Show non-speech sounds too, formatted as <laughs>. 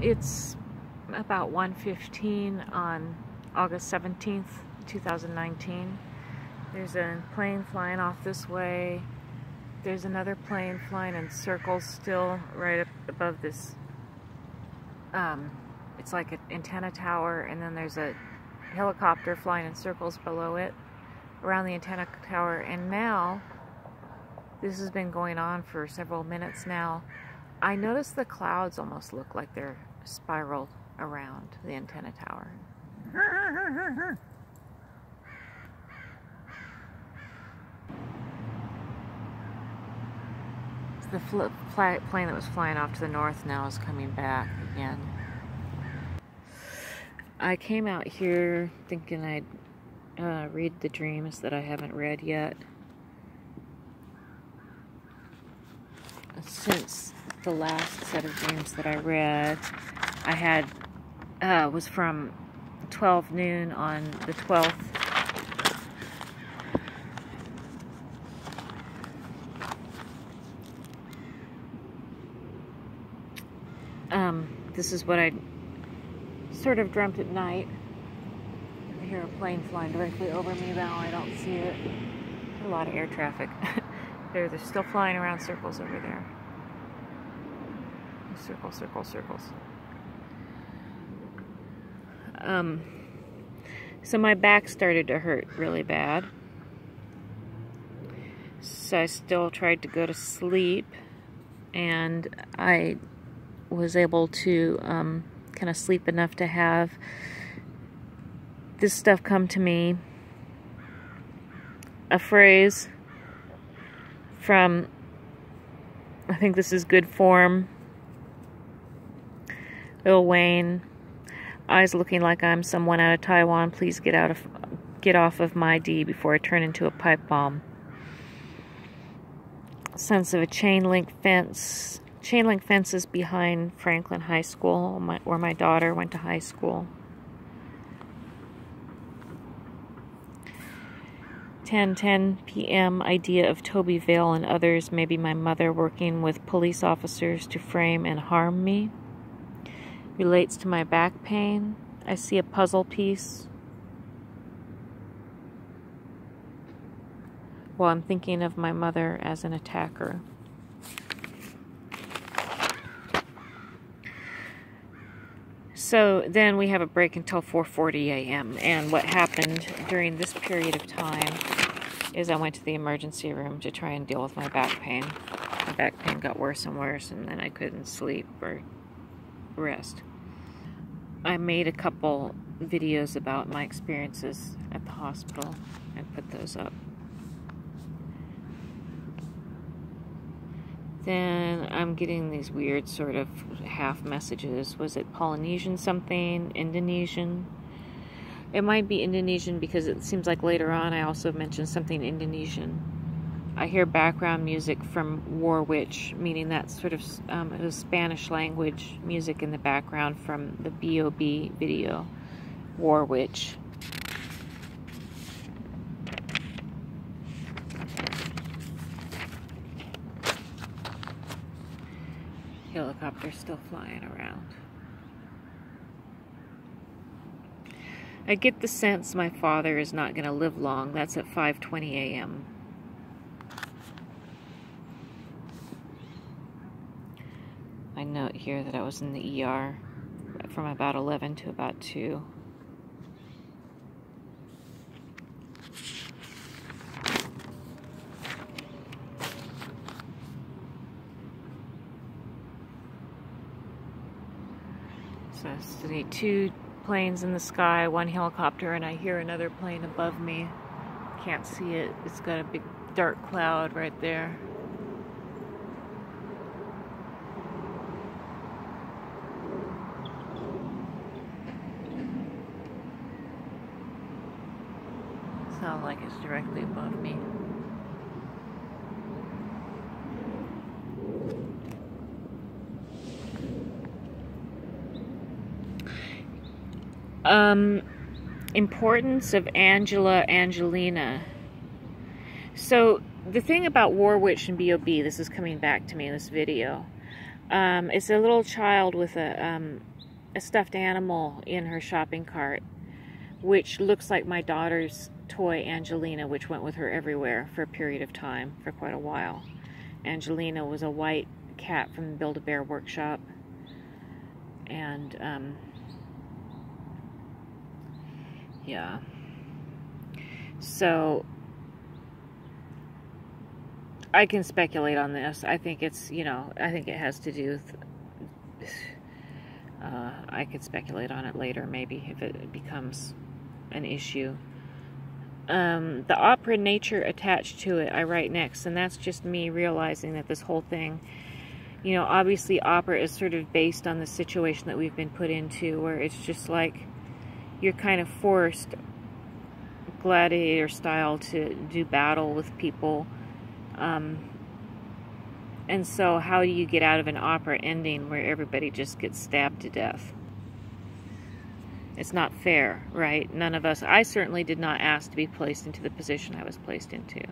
It's about 1.15 on August 17th, 2019. There's a plane flying off this way. There's another plane flying in circles still right up above this. Um, it's like an antenna tower, and then there's a helicopter flying in circles below it around the antenna tower. And now, this has been going on for several minutes now. I notice the clouds almost look like they're spiraled around the antenna tower. The plane that was flying off to the north now is coming back again. I came out here thinking I'd uh, read the dreams that I haven't read yet. Since the last set of dreams that I read, I had uh, was from 12 noon on the 12th. Um, this is what I sort of dreamt at night. I hear a plane flying directly over me now. I don't see it. A lot of air traffic. <laughs> they're, they're still flying around circles over there. Circle, circle, circles. Um, so my back started to hurt really bad. So I still tried to go to sleep and I was able to um, kind of sleep enough to have this stuff come to me. A phrase from, I think this is good form, Lil Wayne eyes looking like I'm someone out of Taiwan. Please get out of get off of my D before I turn into a pipe bomb. Sense of a chain link fence. Chain link fences behind Franklin High School, where my daughter went to high school. 10:10 p.m. idea of Tobi Vail and others, maybe my mother working with police officers to frame and harm me relates to my back pain. I see a puzzle piece. Well, I'm thinking of my mother as an attacker. So then we have a break until 4:40 a.m. and what happened during this period of time is I went to the emergency room to try and deal with my back pain. My back pain got worse and worse and then I couldn't sleep or rest. I made a couple videos about my experiences at the hospital and put those up. Then I'm getting these weird sort of half messages. Was it Polynesian something? Indonesian? It might be Indonesian because it seems like later on I also mentioned something Indonesian. I hear background music from War Witch, meaning that sort of um, it was Spanish language music in the background from the B.O.B. video, War Witch. Helicopter still flying around. I get the sense my father is not going to live long. That's at 5:20 a.m. I note here that I was in the ER from about 11 to about 2. So I see two planes in the sky, one helicopter, and I hear another plane above me. Can't see it. It's got a big dark cloud right there. Sound like it's directly above me. Um, importance of Angela Angelina. So the thing about War Witch and B.O.B., this is coming back to me in this video. Um, it's a little child with a, um, a stuffed animal in her shopping cart, which looks like my daughter's toy, Angelina, which went with her everywhere for a period of time, for quite a while. Angelina was a white cat from the Build-A-Bear workshop. And, um, yeah. So, I can speculate on this. I think it's, you know, I think it has to do with, uh, I could speculate on it later, maybe, if it becomes an issue. Um, the opera nature attached to it, I write next, and that's just me realizing that this whole thing, you know, obviously opera is sort of based on the situation that we've been put into, where it's just like you're kind of forced gladiator style to do battle with people um, and so, how do you get out of an opera ending where everybody just gets stabbed to death? It's not fair, right? None of us, I certainly did not ask to be placed into the position I was placed into.